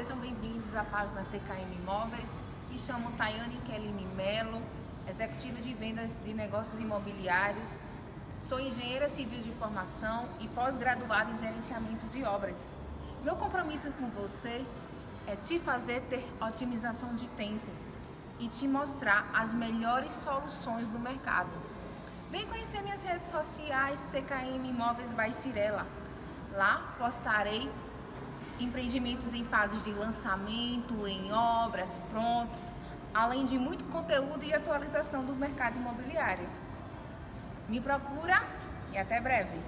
sejam bem-vindos à página TKM Imóveis. Me chamo Tayane Kelly Melo, executiva de vendas de negócios imobiliários. Sou engenheira civil de formação e pós-graduada em gerenciamento de obras. Meu compromisso com você é te fazer ter otimização de tempo e te mostrar as melhores soluções do mercado. Vem conhecer minhas redes sociais TKM Imóveis by Cirela. Lá postarei empreendimentos em fases de lançamento, em obras, prontos, além de muito conteúdo e atualização do mercado imobiliário. Me procura e até breve!